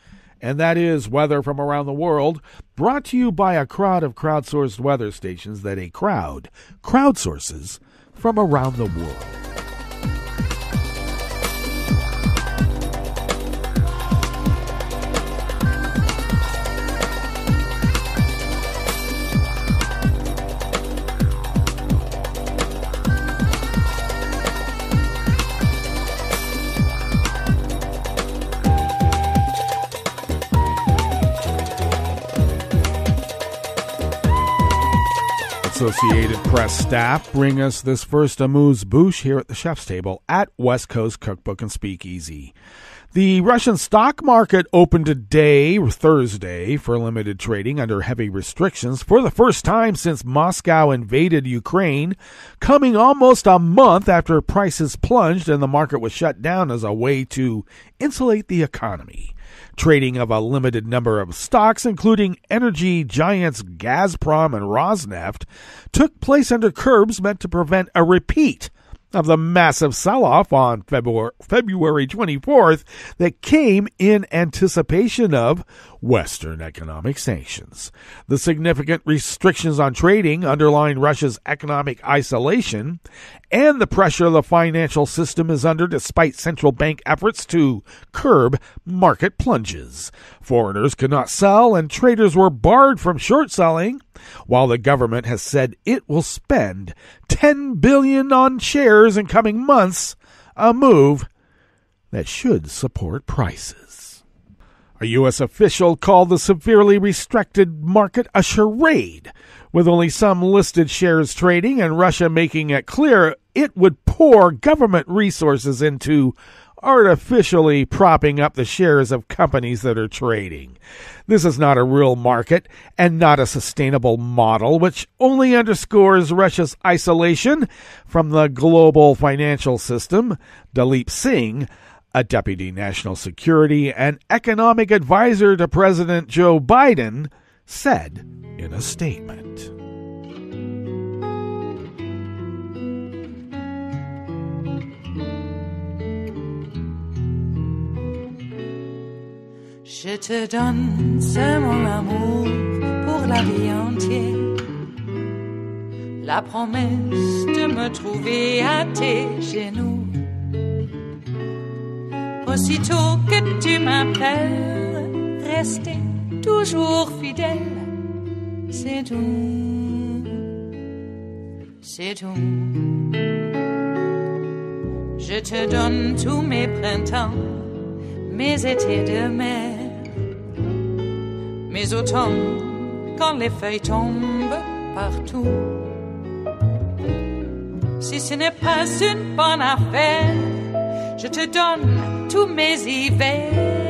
And that is weather from around the world, brought to you by a crowd of crowdsourced weather stations that a crowd crowdsources from around the world. Associated Press staff bring us this first amuse bouche here at the chef's table at West Coast Cookbook and Speakeasy. The Russian stock market opened today, Thursday, for limited trading under heavy restrictions for the first time since Moscow invaded Ukraine, coming almost a month after prices plunged and the market was shut down as a way to insulate the economy. Trading of a limited number of stocks, including energy giants Gazprom and Rosneft, took place under curbs meant to prevent a repeat of the massive sell off on February, February 24th that came in anticipation of Western economic sanctions. The significant restrictions on trading underline Russia's economic isolation and the pressure the financial system is under despite central bank efforts to curb market plunges. Foreigners could not sell and traders were barred from short selling while the government has said it will spend 10 billion on shares in coming months, a move that should support prices. A U.S. official called the severely restricted market a charade, with only some listed shares trading and Russia making it clear it would pour government resources into artificially propping up the shares of companies that are trading. This is not a real market and not a sustainable model, which only underscores Russia's isolation from the global financial system. Daleep Singh, a deputy national security and economic advisor to President Joe Biden, said in a statement. Je te donne mon amour pour la vie entière. La promesse de me trouver à tes genoux. Aussitôt que tu m'appelles, rester toujours fidèle. C'est tout. C'est tout. Je te donne tous mes printemps, mes étés de mer mais automne, quand les feuilles tombent partout. Si ce n'est pas une bonne affaire, je te donne tous mes hivers.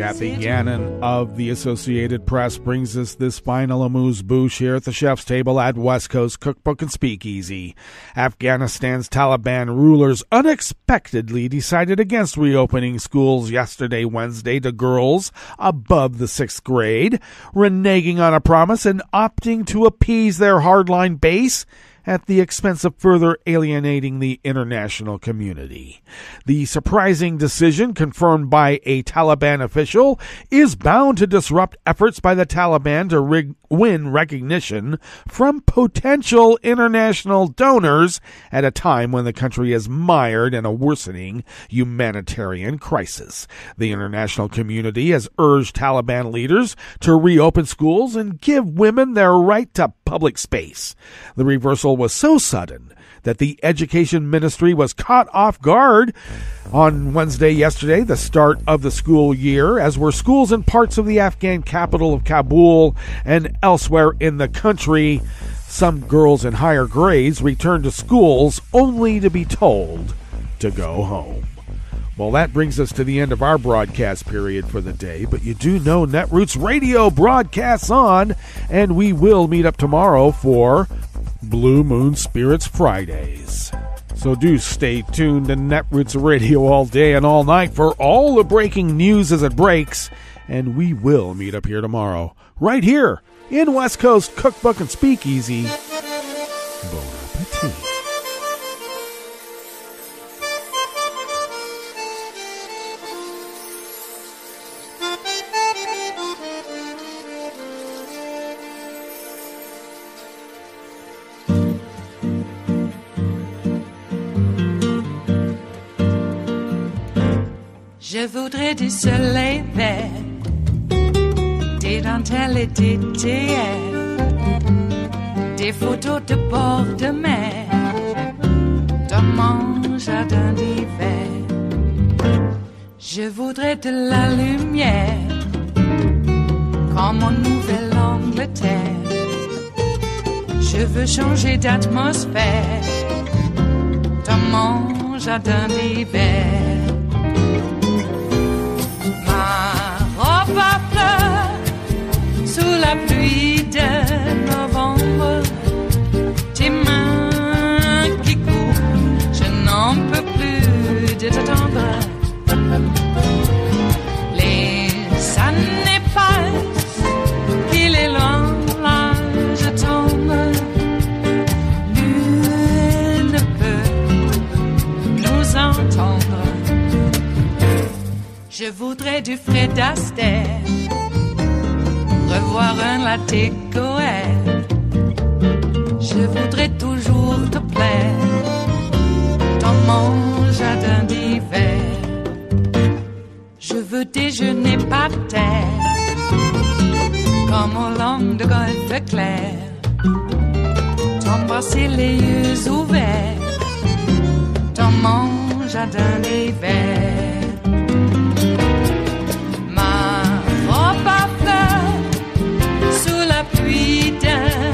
Kathy Gannon of the Associated Press brings us this final amuse bouche here at the chef's table at West Coast Cookbook and Speakeasy. Afghanistan's Taliban rulers unexpectedly decided against reopening schools yesterday, Wednesday, to girls above the sixth grade, reneging on a promise and opting to appease their hardline base at the expense of further alienating the international community. The surprising decision, confirmed by a Taliban official, is bound to disrupt efforts by the Taliban to rig- win recognition from potential international donors at a time when the country is mired in a worsening humanitarian crisis. The international community has urged Taliban leaders to reopen schools and give women their right to public space. The reversal was so sudden that the Education Ministry was caught off guard on Wednesday yesterday, the start of the school year, as were schools in parts of the Afghan capital of Kabul and elsewhere in the country. Some girls in higher grades returned to schools only to be told to go home. Well, that brings us to the end of our broadcast period for the day, but you do know Netroots Radio broadcasts on, and we will meet up tomorrow for Blue Moon Spirits Fridays. So do stay tuned to Netroots Radio all day and all night for all the breaking news as it breaks, and we will meet up here tomorrow, right here in West Coast Cookbook and Speakeasy. Soleil vert, des dentelles et des théères, des photos de bord de mer, dans mon jardin d'hiver. Je voudrais de la lumière, comme en Nouvelle-Angleterre. Je veux changer d'atmosphère dans mon jardin d'hiver. Fleurs sous la pluie de novembre. Tes mains qui courent, je n'en peux plus de t'attendre. Les années passent, qu'il est loin, là je tombe. Nul ne peut nous entendre. Je voudrais du Fred Astaire, Goël. Je voudrais toujours te plaire dans mon jardin d'hiver. Je veux déjeuner par terre, comme au long de golfe clair. T'embrasser les yeux ouverts dans mon jardin d'hiver. Sous la